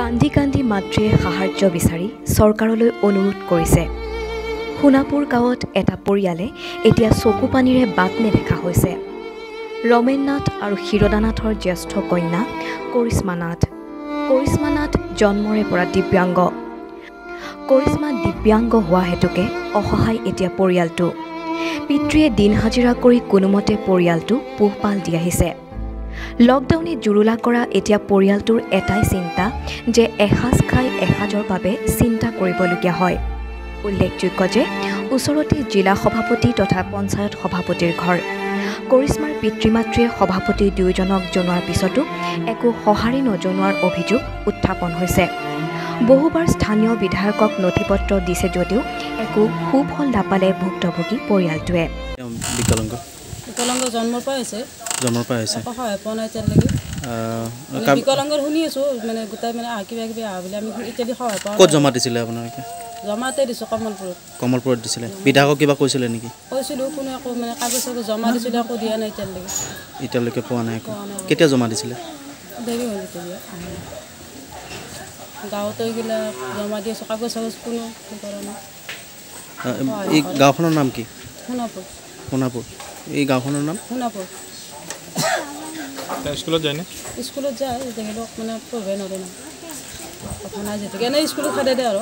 কান্দি কান্দি মাতৃয়ে সাহাৰ্য বিচাৰি চৰকাৰলৈ অনুৰোধ কৰিছে। সোণাপুৰ গাঁৱত এটা পৰিয়ালে এতিয়া চকু পানীৰে বাট নেদেখা হৈছে। ৰমেন নাথ আৰু ক্ষীৰদা নাথৰ জ্যেষ্ঠ কন্যা কৰিশ্মা নাথ কৰিশ্মা নাথ জন্মৰে পৰা দিব্যাংগ। কৰিশ্মা দিব্যাংগ হোৱা হেতুকে অসহায় এতিয়া পৰিয়ালটো। পিতৃয়ে দিন হাজিৰা কৰি কোনোমতে পৰিয়ালটো পোহপাল দি আহিছে। লকডাউনে জুৰুলা কৰা এতিয়া পৰিয়ালটোৰ এটাই চিন্তা যে এসাঁজ খাই এসাঁজৰ বাবে চিন্তা কৰিবলগীয়া হয়। উল্লেখযোগ্য যে ওচৰতে জিলা সভাপতি তথা পঞ্চায়ত সভাপতিৰ ঘৰ। কৰিশ্মাৰ পিতৃ মাতৃয়ে সভাপতি দুয়োজনক জনোৱাৰ পিছতো একো সঁহাৰি নজনোৱাৰ অভিযোগ উত্থাপন হৈছে। বহুবাৰ স্থানীয় বিধায়কক নথি পত্ৰ দিছে যদিও একো সুফল নাপালে ভুক্তভোগী পৰিয়ালটোৱে। বিকলাংগ? জন্মৰ পৰা হৈছে জন্মৰ পৰা হৈছে। একো সহায় পোৱা নাই এতিয়ালৈকে। আহ, মানে কাম- বিকলাংগৰ শুনি আছোঁ মানে গোটাই মানে আহ কিবা কিবি আহ বুলি। আমি এতিয়ালৈকে সহায় পোৱা ক'ত জমা দিছিলে আপোনালোকে? জমাতে দিছোঁ কমলপুৰত। কমলপুৰত দিছিলে। বিধায়কক কিবা কৈছিলে নেকি? কৈছিলোঁ কোনো একো মানে কাগজ চাগজ জমা দিছিলোঁ একো দিয়া নাই এতিয়ালৈকে। এতিয়ালৈকে পোৱা নাই একো। কেতিয়া জমা দিছিলে? দেৰি হ'ল তেতিয়া। গাঁৱতো এইবিলাক জমা দি আছোঁ কাগজ চাগজ কোনো কৰা নাই। এই গাঁওখনৰ নাম কি? সোণাপুৰ। সোণাপুৰ। এই গাঁওখনৰ নাম? সোণাপুৰ। স্কুলত যায়নে? স্কুলত যায় তেখেতক মানে পঢ়িবই নোৱাৰে না। কথা নাই যিহেতুকে এনেই স্কুলত খেদাই দিয়ে আৰু।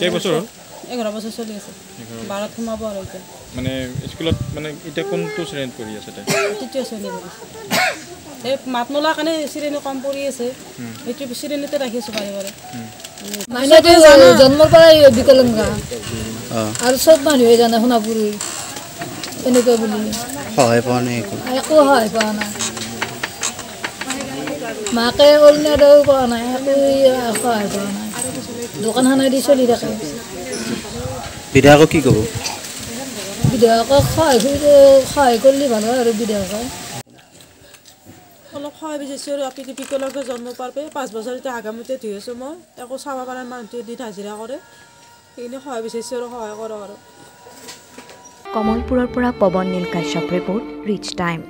কেইবছৰ এঘাৰ বছৰ চলি আছে। বাৰত সোমাব আৰু এতিয়া। মানে স্কুলত মানে এতিয়া কোনটো শ্ৰেণীত পঢ়ি আছে তৃতীয় শ্ৰেণী পঢ়িছে এই মাত নোলোৱাৰ কাৰণে শ্ৰেণী কম পৰি আছে। এইটো শ্ৰেণীতে ৰাখিছোঁ বাৰে বাৰে। মাইনাটো জন্মৰ পৰাই বিকলাংগা আৰু চব মানুহে জানে সোণাপুৰ এনেকুৱা বুলি। সহায় পোৱা নাই একো সহায় পোৱা নাই। মাকে অৰুণোদয়ো পোৱা নাই একো সহায় পোৱা নাই দোকানখনে দি চলি থাকে বিধায়কক কি ক'ব বিধায়কক সহায় কৰি সহায় কৰিলে ভাল হয় আৰু বিধায়কে অলপ সহায় বিচাৰিছোঁ আৰু আপুনি বিকলাংগ জন্ম পাৰ পাঁচ বছৰ এতিয়া আগামীতে ধুই আছোঁ মই একো চাব পৰা মানুহটোৱে দিন হাজিৰা কৰে সেইখিনি সহায় বিচাৰিছোঁ আৰু সহায় কৰক আৰু কমলপুৰৰ পৰা Pawan Neel Kashyap report Rich Time.